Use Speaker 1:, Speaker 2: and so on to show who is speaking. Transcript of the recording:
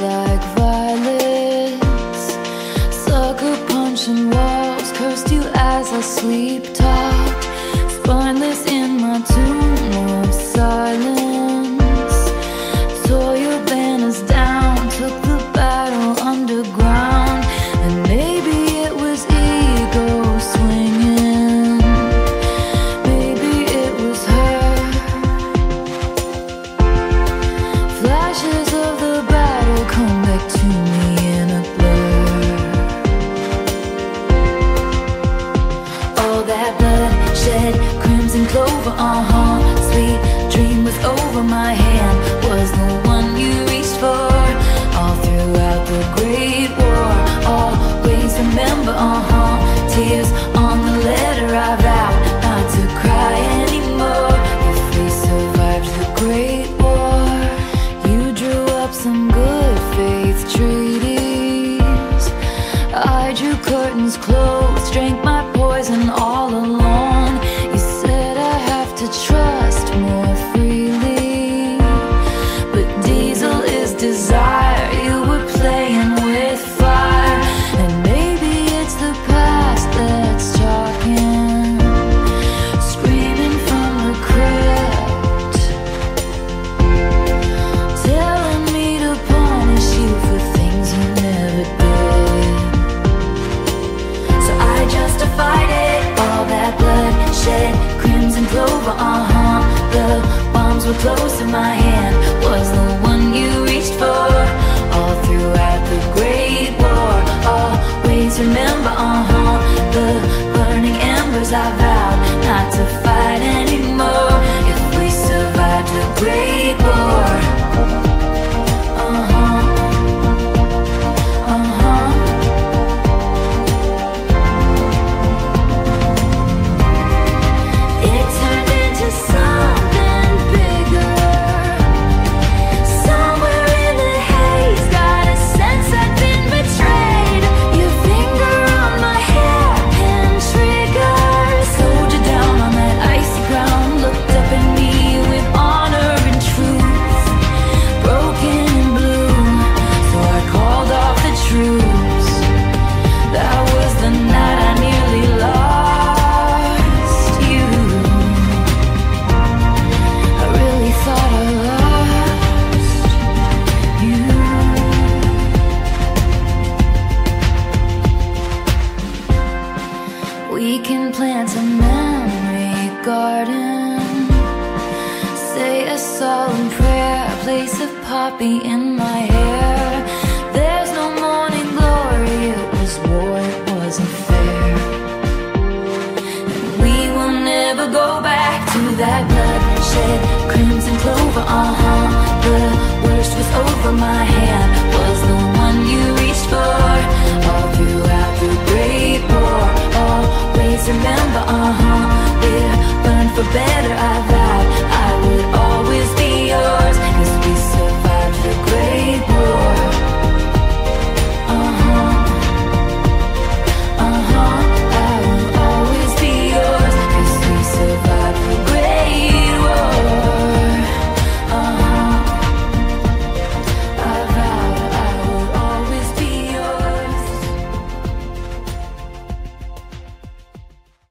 Speaker 1: like violets. Sucker punching walls Cursed you as I sleep was over my hand was the one you reached for all throughout the Great War. Always remember, uh huh, tears on the letter I vowed not to cry anymore. If we survived the Great War, you drew up some good faith treaties. I drew curtains closed. over, uh-huh The bombs were close to my head. Copy in my hair. There's no morning glory, it was war, it wasn't fair. We will never go back to that bloodshed, crimson clover, uh huh. The worst was over my hand.